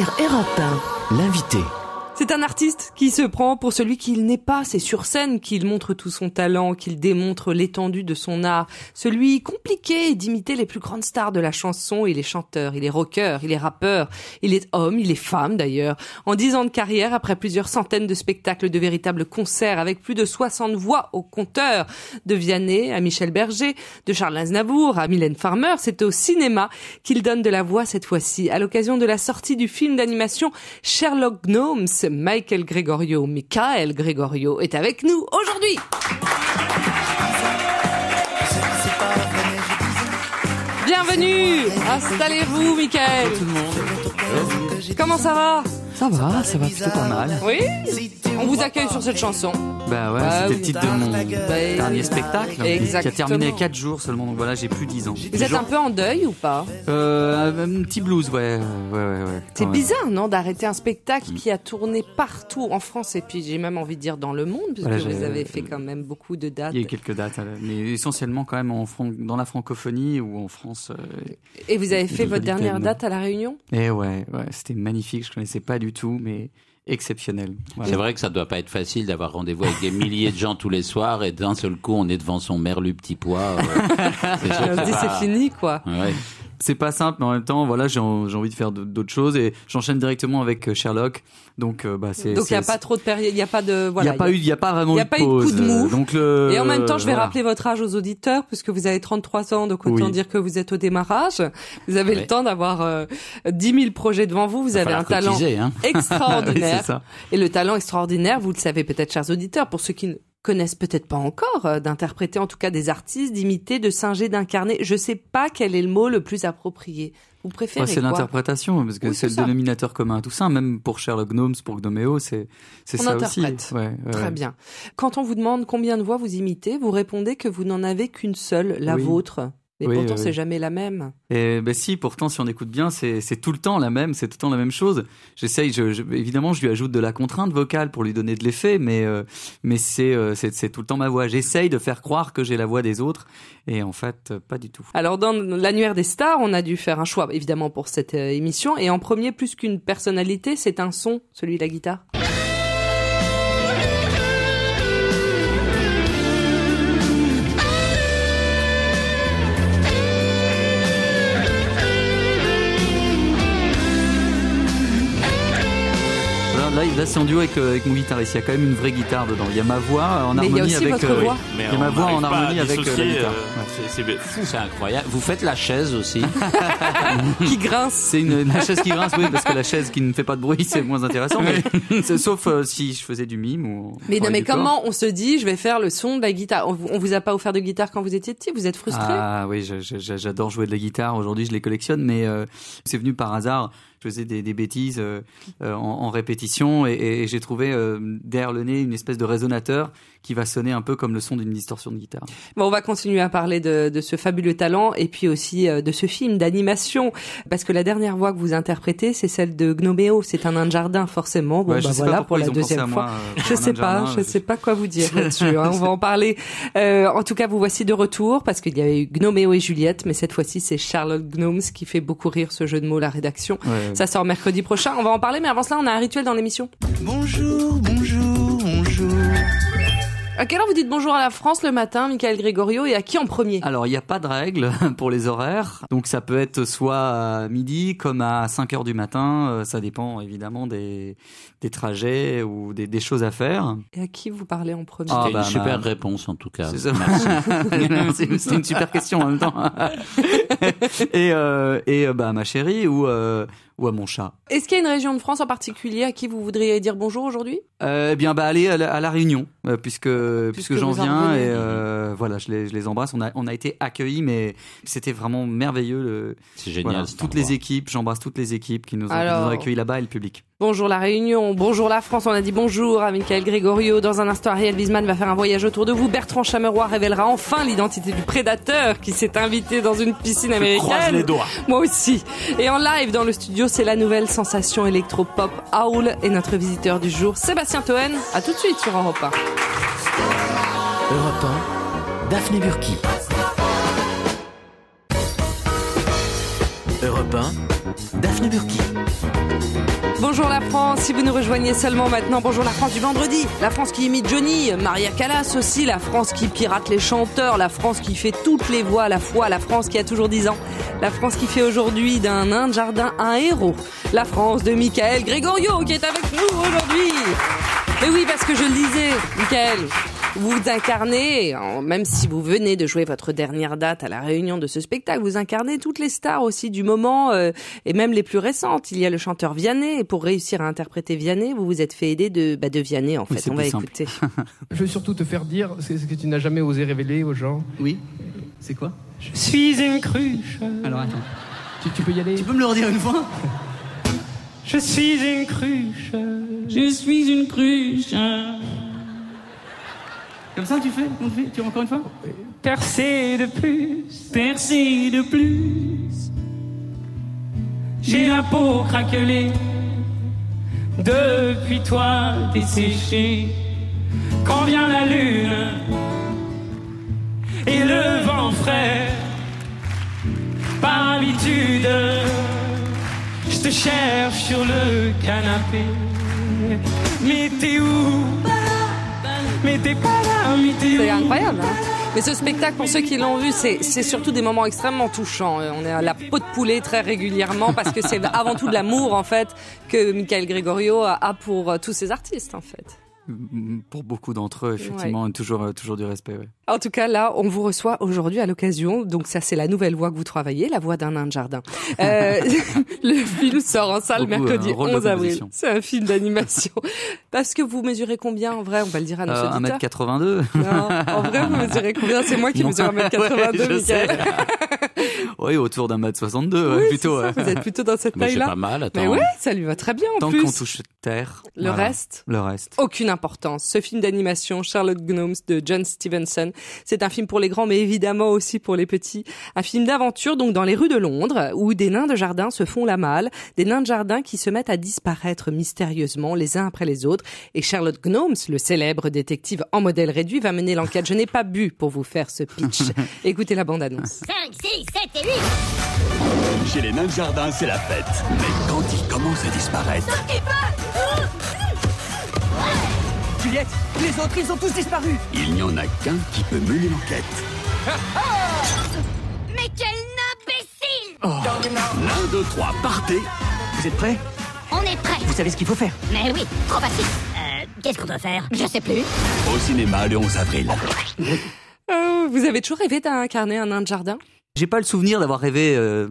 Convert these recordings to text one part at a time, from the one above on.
sur Europe 1. L'invité. C'est un artiste qui se prend pour celui qu'il n'est pas. C'est sur scène qu'il montre tout son talent, qu'il démontre l'étendue de son art. Celui compliqué d'imiter les plus grandes stars de la chanson. Il est chanteur, il est rocker, il est rappeur, il est homme, il est femme d'ailleurs. En dix ans de carrière, après plusieurs centaines de spectacles, de véritables concerts, avec plus de 60 voix au compteur, de Vianney à Michel Berger, de Charles Aznavour à Mylène Farmer, c'est au cinéma qu'il donne de la voix cette fois-ci, à l'occasion de la sortie du film d'animation Sherlock Gnomes Michael Gregorio, Michael Gregorio est avec nous aujourd'hui. Bienvenue, installez-vous, Michael. Tout le monde. Comment ça va? Ça va, ça va plutôt pas mal. Oui On vous accueille sur cette chanson. Bah ouais, Ah c'était le titre de mon dernier spectacle qui a terminé il y a 4 jours seulement. Donc voilà, j'ai plus 10 ans. Vous êtes un peu en deuil ou pas? Euh, un petit blues, ouais, ouais, ouais, ouais. C'est bizarre, non, d'arrêter un spectacle qui a tourné partout en France et puis j'ai même envie de dire dans le monde, puisque Voilà, vous avez fait quand même beaucoup de dates. Il y a eu quelques dates, euh, mais essentiellement quand même en fran- dans la francophonie ou en France. euh, Et vous avez fait votre dernière date à La Réunion? Et ouais, ouais, c'était magnifique. Je connaissais pas du tout, mais exceptionnel. Voilà. C'est vrai que ça doit pas être facile d'avoir rendez-vous avec des milliers de gens tous les soirs et d'un seul coup on est devant son merlu petit pois. euh, c'est sûr On que se dit pas- c'est fini, quoi. Ouais. C'est pas simple, mais en même temps, voilà, j'ai en- j'ai envie de faire d'autres choses et j'enchaîne directement avec euh, Sherlock. Donc, euh, bah, c'est. Donc il n'y a pas trop de période, il n'y a pas de Il voilà. n'y a pas eu, il y a pas vraiment il y a eu de pas eu de coup de mou. euh, Donc le. Et en même temps, je vais voilà. rappeler votre âge aux auditeurs, puisque vous avez 33 ans, donc autant Oui. dire que vous êtes au démarrage. Vous avez le temps d'avoir euh, 10 000 projets devant vous. Vous avez un talent cotiser, hein. Extraordinaire. ça. Et le talent extraordinaire, vous le savez peut-être, chers auditeurs, pour ceux qui ne connaissent peut-être pas encore, euh, d'interpréter en tout cas des artistes, d'imiter, de singer, d'incarner. Je sais pas quel est le mot le plus approprié. Vous préférez Ouais, c'est quoi l'interprétation, parce que Oui, c'est c'est le ça. dénominateur commun à tout ça. Même pour Sherlock Gnomes, pour Gnomeo, c'est c'est ça interprète. aussi. Ouais, ouais, Très bien. Quand on vous demande combien de voix vous imitez, vous répondez que vous n'en avez qu'une seule, la Oui. vôtre. Mais Oui, pourtant, oui, c'est jamais la même. Et ben si, pourtant, si on écoute bien, c'est tout le temps la même, c'est tout le temps la même chose. J'essaye, je, je- évidemment, je lui ajoute de la contrainte vocale pour lui donner de l'effet, mais euh, mais c'est euh, c'est tout le temps ma voix. J'essaye de faire croire que j'ai la voix des autres, et en fait, pas du tout. Alors, dans l'annuaire des stars, on a dû faire un choix, évidemment, pour cette euh, émission. Et en premier, plus qu'une personnalité, c'est un son, celui de la guitare. Là, c'est en duo avec, euh, avec mon guitariste. Il y a quand même une vraie guitare dedans. Il y a ma voix en Mais il y a harmonie aussi avec. votre voix. Mais Il y a ma voix en harmonie avec, euh, la guitare. euh, c'est- c'est fou. C'est incroyable. Vous faites la chaise aussi. qui grince. C'est une, une chaise qui grince, oui, parce que la chaise qui ne fait pas de bruit, c'est moins intéressant. Mais sauf euh, si je faisais du mime ou. Mais non, mais corps. comment on se dit, je vais faire le son de la guitare? On, vous- on vous a pas offert de guitare quand vous étiez petit? Vous êtes frustré? Ah oui, j'adore jouer de la guitare. Aujourd'hui, je les collectionne, mais euh, c'est venu par hasard. Je faisais des, des bêtises euh, euh, en, en répétition et, et- j'ai trouvé euh, derrière le nez une espèce de résonateur qui va sonner un peu comme le son d'une distorsion de guitare. Bon, on va continuer à parler de, de ce fabuleux talent et puis aussi euh, de ce film d'animation, parce que la dernière voix que vous interprétez, c'est celle de Gnomeo. C'est un nain de jardin, forcément. Bon, Ouais, bah voilà pour la deuxième fois. moi, Je sais pas, jardin, je sais pas quoi vous dire là-dessus. hein. On va en parler. Euh, en tout cas, vous voici de retour parce qu'il y avait eu Gnomeo et Juliette, mais cette fois-ci, c'est Charlotte Gnomes qui fait beaucoup rire ce jeu de mots, la rédaction. Ouais. Ça sort mercredi prochain. On va en parler, mais avant cela, on a un rituel dans l'émission. Bonjour, bonjour, bonjour. À quelle heure vous dites bonjour à la France le matin, Michael Gregorio, et à qui en premier? Alors, il n'y a pas de règle pour les horaires. Donc, ça peut être soit à midi comme à 5 heures du matin. Euh, Ça dépend évidemment des, des trajets ou des, des choses à faire. Et à qui vous parlez en premier? Ah, C'était bah, une super bah, réponse en tout cas. C'est ça. Merci. C'était une super question en même temps. et euh, et euh, bah, ma chérie ou, euh, ou à mon chat. Est-ce qu'il y a une région de France en particulier à qui vous voudriez dire bonjour aujourd'hui? Euh, eh bien, bah, aller à la, à la Réunion, euh, puisque, puisque, j'en viens et euh, voilà, je les, je les embrasse. On a, on a été accueillis, mais c'était vraiment merveilleux. Le, C'est génial. voilà, toutes les équipes, j'embrasse toutes les équipes qui nous ont, qui nous Alors- ont accueillis là-bas et le public. Bonjour la Réunion, bonjour la France, on a dit bonjour à Michael Gregorio. Dans un instant, Ariel Wiesman va faire un voyage autour de vous. Bertrand Chameroy révélera enfin l'identité du prédateur qui s'est invité dans une piscine américaine. Croise les doigts. Moi aussi. Et en live dans le studio, c'est la nouvelle sensation électropop Howl et notre visiteur du jour, Sébastien Toen. À tout de suite sur Europe 1. Europe 1, Daphné Burki. Europe 1, Daphné Burki. Bonjour la France, si vous nous rejoignez seulement maintenant, bonjour la France du vendredi, la France qui imite Johnny, Maria Callas aussi, la France qui pirate les chanteurs, la France qui fait toutes les voix à la fois, la France qui a toujours 10 ans, la France qui fait aujourd'hui d'un nain de jardin un héros, la France de Michael Gregorio qui est avec nous aujourd'hui. Mais oui, parce que je le disais, Michael, vous incarnez, même si vous venez de jouer votre dernière date à la réunion de ce spectacle, vous incarnez toutes les stars aussi du moment euh, et même les plus récentes. Il y a le chanteur Vianney et pour réussir à interpréter Vianney, vous vous êtes fait aider de, bah, de Vianney en fait. On va simple. écouter. Je veux surtout te faire dire ce ce que tu n'as jamais osé révéler aux gens. Oui C'est quoi? Je suis une cruche. Alors attends. Tu, tu peux y aller? Tu peux me le redire une fois? Je suis une cruche. Je suis une cruche. Comme ça tu fais On le fait Tu encore une fois Percée de plus. Percé de plus. J'ai la peau craquelée. Depuis toi desséchée. Quand vient la lune. Et le vent frais. Par habitude. Je te cherche sur le canapé. Mais t'es où? C'est incroyable. Hein mais ce spectacle, pour ceux qui l'ont vu, c'est c'est surtout des moments extrêmement touchants. Euh, On est à la peau de poulet très régulièrement parce que c'est avant tout de l'amour en fait que Michael Gregorio a pour euh, tous ces artistes en fait. Pour beaucoup d'entre eux, effectivement, toujours, euh, toujours du respect. ouais. En tout cas, là, on vous reçoit aujourd'hui à l'occasion. Donc ça, c'est la nouvelle voix que vous travaillez, la voix d'un nain de jardin. Euh, le film sort en salle Beaucoup, mercredi un rôle de 11 avril. C'est un film d'animation. Parce que vous mesurez combien en vrai? On va le dire à nos Euh, auditeurs. 1m82 Non, en vrai, vous mesurez combien? C'est moi qui Non. mesure 1m82, Ouais. Michael. Oui, autour d'un mètre 62, Oui, plutôt. ça. Vous êtes plutôt dans cette taille-là. pas mal, attends. Mais ouais, ça lui va très bien en Tant plus. qu'on touche terre. Le voilà. reste Le reste. aucune importance. Ce film d'animation, Charlotte Gnomes de John Stevenson, c'est un film pour les grands, mais évidemment aussi pour les petits. Un film d'aventure, donc dans les rues de Londres, où des nains de jardin se font la malle, des nains de jardin qui se mettent à disparaître mystérieusement les uns après les autres. Et Charlotte Gnomes, le célèbre détective en modèle réduit, va mener l'enquête. Je n'ai pas bu pour vous faire ce pitch. Écoutez la bande-annonce. 5, 6, 7 et 8 Chez les nains de jardin, c'est la fête. Mais quand ils commencent à disparaître, Juliette, les autres, ils ont tous disparu. Il n'y en a qu'un qui peut mener l'enquête. Mais quel imbécile. L'un, deux, trois, partez. Vous êtes prêts? On est prêts. Vous savez ce qu'il faut faire. Mais oui, trop facile. Euh, qu'est-ce qu'on doit faire? Je sais plus. Au cinéma le 11 avril. Euh, vous avez toujours rêvé d'incarner un nain de jardin? J'ai pas le souvenir d'avoir rêvé. euh,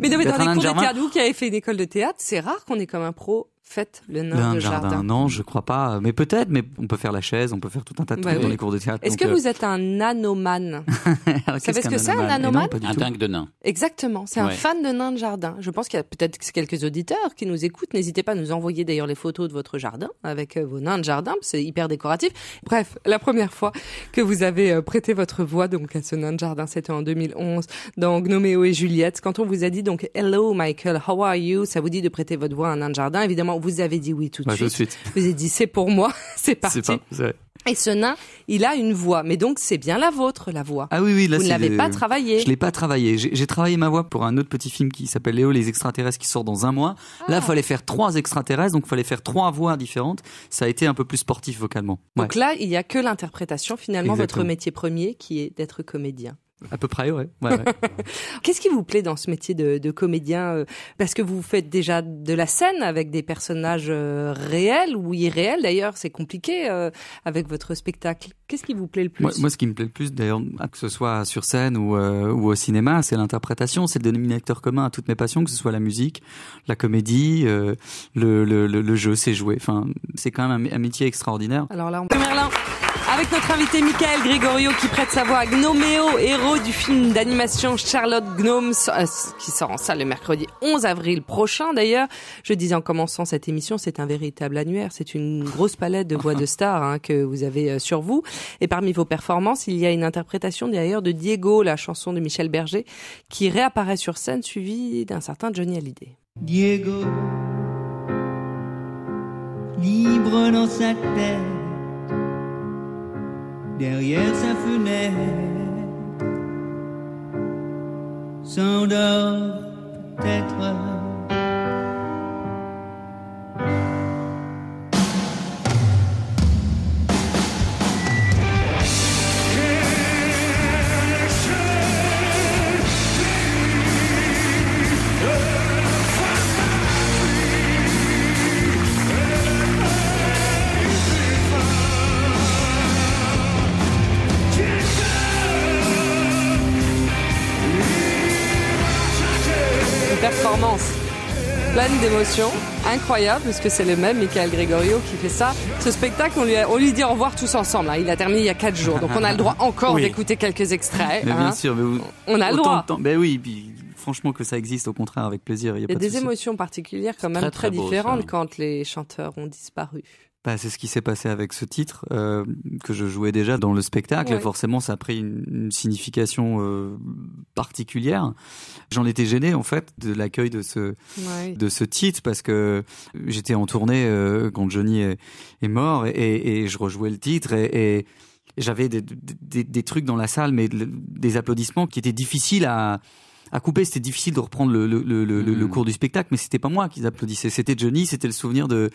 Mais non, mais dans les cours de théâtre, vous qui avez fait une école de théâtre, c'est rare qu'on ait comme un pro fait le nain Nain de jardin. jardin. Non, je crois pas. Mais peut-être. Mais on peut faire la chaise, on peut faire tout un tas de Bah trucs oui. dans les cours de théâtre. Est-ce que euh, vous êtes un nanomane qu'est-ce savez ce que c'est, un nanomane non, du Un dingue de nain. Exactement, c'est un fan de nains de jardin. Je pense qu'il y a peut-être quelques auditeurs qui nous écoutent. N'hésitez pas à nous envoyer d'ailleurs les photos de votre jardin avec euh, vos nains de jardin, c'est hyper décoratif. Bref, la première fois que vous avez euh, prêté votre voix donc à ce nain de jardin, c'était en 2011 dans Gnoméo et Juliette. Quand on vous a dit donc Hello Michael, how are you? Ça vous dit de prêter votre voix à un nain de jardin. Évidemment, vous avez dit oui tout de tout de suite. suite. Vous avez dit c'est pour moi, c'est parti. Pas. Et ce nain, il a une voix, mais donc c'est bien la vôtre, la voix. Ah oui, oui, là vous ne l'avez pas travaillé. Je l'ai pas travaillé. J'ai travaillé ma voix pour un autre petit film qui s'appelle Léo les extraterrestres qui sort dans un mois. Là, Ah. il fallait faire trois extraterrestres, donc il fallait faire trois voix différentes. Ça a été un peu plus sportif vocalement. Ouais. Donc là, il y a que l'interprétation, finalement, Exactement. votre métier premier, qui est d'être comédien. À peu près, ouais. ouais, ouais. Qu'est-ce qui vous plaît dans ce métier de, de comédien euh, Parce que vous faites déjà de la scène avec des personnages euh, réels ou irréels. D'ailleurs, c'est compliqué euh, avec votre spectacle. Qu'est-ce qui vous plaît le plus? Moi, moi, ce qui me plaît le plus, d'ailleurs, que ce soit sur scène ou, euh, ou au cinéma, c'est l'interprétation. C'est le dénominateur commun à toutes mes passions, que ce soit la musique, la comédie, euh, le, le, le, le jeu, c'est jouer. Enfin, c'est quand même un, un métier extraordinaire. Alors là, on... Merlin, avec notre invité Michael Gregorio qui prête sa voix à Gnoméo, héros du film d'animation Charlotte Gnomes, euh, qui sort en salle le mercredi 11 avril prochain. D'ailleurs, je disais en commençant cette émission, c'est un véritable annuaire. C'est une grosse palette de voix de stars hein, que vous avez euh, sur vous. Et parmi vos performances, il y a une interprétation d'ailleurs de Diego, la chanson de Michel Berger, qui réapparaît sur scène, suivie d'un certain Johnny Hallyday. Diego, libre dans sa tête, derrière sa fenêtre, s'endort peut-être. D'émotion. Incroyable, parce que c'est le même Michael Gregorio qui fait ça. Ce spectacle, on lui, a- on lui dit au revoir tous ensemble. hein. Il a terminé il y a quatre jours, donc on a le droit encore Oui. d'écouter quelques extraits. Mais hein. bien sûr, mais vous- On a le droit. Ben oui, puis franchement que ça existe, au contraire, avec plaisir. Il y a Il y a pas de des émotions particulières quand même très, très, différentes quand les chanteurs ont disparu. Bah, c'est ce qui s'est passé avec ce titre euh, que je jouais déjà dans le spectacle. Ouais. Et forcément, ça a pris une, une signification euh, particulière. J'en étais gêné en fait de l'accueil de ce Ouais. de ce titre parce que j'étais en tournée euh, quand Johnny est, est mort et, et je rejouais le titre et, et j'avais des, des, des trucs dans la salle, mais des applaudissements qui étaient difficiles à à couper, c'était difficile de reprendre le, le, le, le- le Mhm. cours du spectacle, mais c'était pas moi qui applaudissais, c'était Johnny, c'était le souvenir de,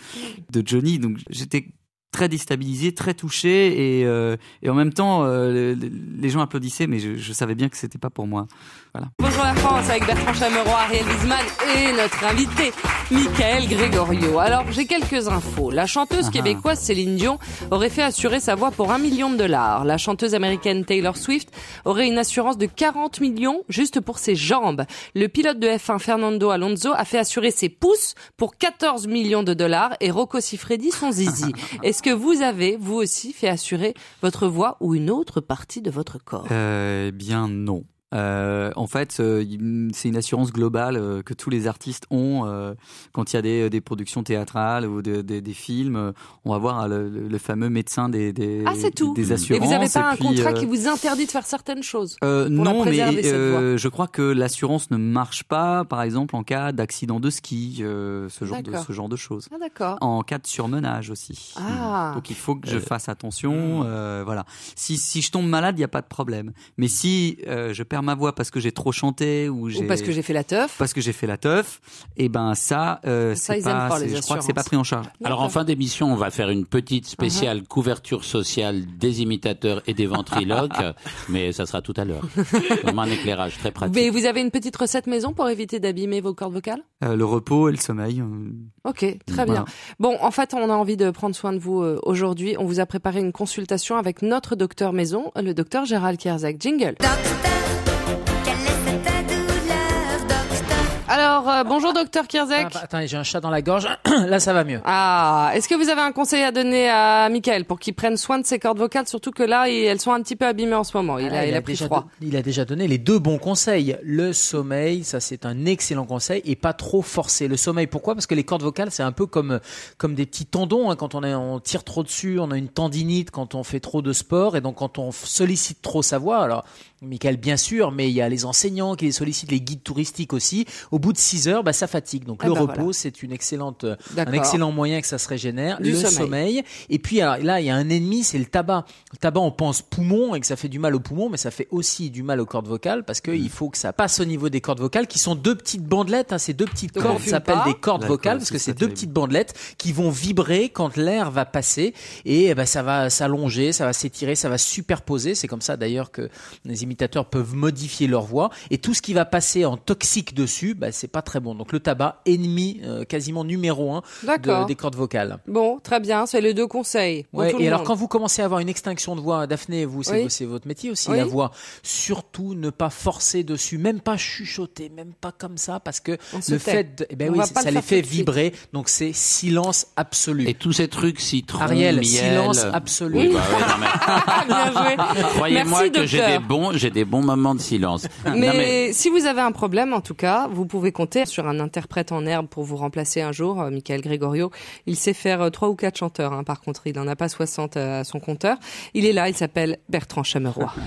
de Johnny. Donc j'étais très déstabilisé, très touché, et, euh, et en même temps, euh, le- les gens applaudissaient, mais je, je savais bien que c'était pas pour moi. Voilà. Bonjour la France avec Bertrand Chameroy, Ariel Wiesman et notre invité, Michael Gregorio. Alors, j'ai quelques infos. La chanteuse Ah ah. québécoise Céline Dion aurait fait assurer sa voix pour un million de dollars. La chanteuse américaine Taylor Swift aurait une assurance de 40 millions juste pour ses jambes. Le pilote de F1 Fernando Alonso a fait assurer ses pouces pour 14 millions de dollars et Rocco Siffredi son zizi. Est-ce que vous avez, vous aussi, fait assurer votre voix ou une autre partie de votre corps? Euh, eh bien non. Euh, en fait, euh, il- c'est une assurance globale euh, que tous les artistes ont euh, quand il y a des, des productions théâtrales ou de- des- des films. euh, on va voir le, fameux médecin des, des, Ah, c'est tout. des Et assurances. vous n'avez pas un puis, contrat euh, qui vous interdit de faire certaines choses euh, pour la non, mais euh, je crois que l'assurance ne marche pas, par exemple, en cas d'accident de ski, euh, ce genre de D'accord. ce genre de choses. Ah d'accord. En cas de surmenage aussi. Ah. Donc il faut que je fasse attention. euh, voilà. Si, si je tombe malade, il n'y a pas de problème. Mais si euh, je perds ma voix parce que j'ai trop chanté ou, j'ai Ou parce que j'ai fait la teuf. parce que j'ai fait la teuf, et ben ça, euh, Ça, c'est ils aiment pas, je crois que c'est pas pris en charge. Alors en fin d'émission, on va faire une petite spéciale couverture sociale des imitateurs et des ventriloques, mais ça sera tout à l'heure. Vraiment un éclairage très pratique. Mais vous avez une petite recette maison pour éviter d'abîmer vos cordes vocales? Euh, le repos et le sommeil. euh, Ok, très Voilà. bien. Bon, en fait, on a envie de prendre soin de vous aujourd'hui. On vous a préparé une consultation avec notre docteur maison, le docteur Gérald Kierzak. Jingle. Alors, euh, bonjour docteur Kierzak. Ah, attendez, j'ai un chat dans la gorge. Là, ça va mieux. Ah, est-ce que vous avez un conseil à donner à Michael pour qu'il prenne soin de ses cordes vocales, surtout que là, il- elles sont un petit peu abîmées en ce moment. Il, Ah, a, il a pris froid. il a déjà donné les deux bons conseils. Le sommeil, ça c'est un excellent conseil et pas trop forcer. Le sommeil, pourquoi? Parce que les cordes vocales, c'est un peu comme comme des petits tendons. hein. Quand on, on tire trop dessus, on a une tendinite quand on fait trop de sport et donc quand on sollicite trop sa voix. Alors, Michael, bien sûr, mais il y a les enseignants qui les sollicitent, les guides touristiques aussi. Au bout de 6 heures, bah, ça fatigue. Donc Ah le bah repos, voilà. c'est une excellente, un D'accord. excellent moyen que ça se régénère. Du le sommeil. sommeil. Et puis alors, là, il y a un ennemi, c'est le tabac. Le tabac, on pense poumon et que ça fait du mal aux poumons, mais ça fait aussi du mal aux cordes vocales parce qu'il faut que ça passe au niveau des cordes vocales, qui sont deux petites bandelettes. Hein, ces deux petites Donc on cordes s'appellent des cordes vocales parce que c'est deux petites bandelettes qui vont vibrer quand l'air va passer et ben, ça va s'allonger, ça va s'étirer, ça va superposer. C'est comme ça d'ailleurs que les imitateurs peuvent modifier leur voix et tout ce qui va passer en toxique dessus, bah, c'est pas très bon. Donc le tabac, ennemi euh, quasiment numéro un de- des cordes vocales. Bon, très bien, c'est les deux conseils. pour Ouais, tout et le alors monde. quand vous commencez à avoir une extinction de voix, Daphné, vous c'est Oui. c'est votre métier aussi Oui. la voix. Surtout ne pas forcer dessus, même pas chuchoter, même pas comme ça, parce que On le fait, de- eh ben On oui, ça le les fait vibrer. Donc c'est silence absolu. Et tous ces trucs, citron, Ariel, miel. silence absolu. Oui, bah ouais, Ah. Croyez-moi que j'ai des bons, j'ai des bons moments de silence. Mais, Non, mais si vous avez un problème, en tout cas, vous pouvez compter sur un interprète en herbe pour vous remplacer un jour, euh, Michael Gregorio. Il sait faire euh, trois ou quatre chanteurs, hein, par contre, il n'en a pas 60 à son compteur. Il est là, il s'appelle Bertrand Chameroy.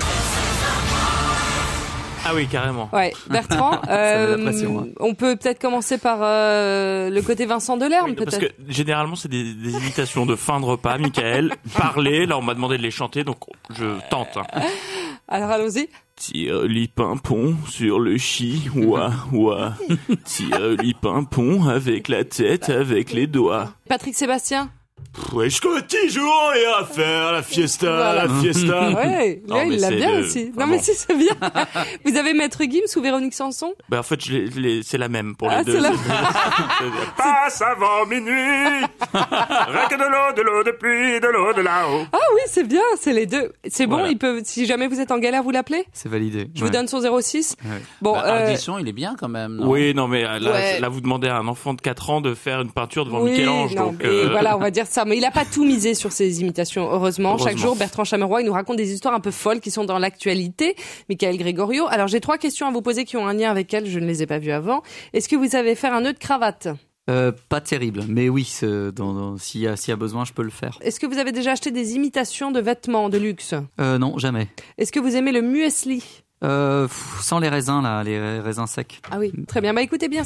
Ah oui, carrément. Ouais, Bertrand, euh, pression, hein. on peut peut-être commencer par euh, le côté Vincent Delerme, Oui, parce peut-être. que généralement c'est des, des imitations de fin de repas, Michael, parler, là on m'a demandé de les chanter, donc je tente. Alors allons-y. Tire les pimpons sur le chi, ouah, ouah. Tire les pimpons avec la tête, avec les doigts. Patrick Sébastien. Pff, Ouais, jusqu'au petit jour, et à faire la fiesta, Voilà. la fiesta. Ouais, Non, là, mais il l'a bien le- aussi. Non, mais si, c'est bien. Vous avez Maître Gims ou Véronique Sanson? Ben, en fait, c'est la même pour Ah, les deux. c'est la- Passe avant minuit, rien que de l'eau, de l'eau de pluie, de l'eau de là-haut. Ah oui, c'est bien, c'est les deux. C'est bon, Voilà. il peut, si jamais vous êtes en galère, vous l'appelez? C'est validé. Je vous donne son 06. Ouais. Bon, Bah, euh, Ardisson, il est bien quand même. non? Oui, non, mais là, Ouais. là, vous demandez à un enfant de 4 ans de faire une peinture devant oui, Michel-Ange. non, donc, euh, voilà, on va dire ça. Mais il a pas tout misé sur ses imitations, heureusement. Chaque jour, Bertrand Chameroy il nous raconte des histoires un peu folles qui sont dans l'actualité. Michael Gregorio. Alors, j'ai trois questions à vous poser qui ont un lien avec elle. Je ne les ai pas vues avant. Est-ce que vous savez faire un nœud de cravate? Euh, pas terrible, mais oui, s'il y, y a besoin, je peux le faire. Est-ce que vous avez déjà acheté des imitations de vêtements de luxe? Euh, non, jamais. Est-ce que vous aimez le muesli? Euh, pff, sans les raisins là, les raisins secs. Ah oui, très bien. Bah écoutez bien.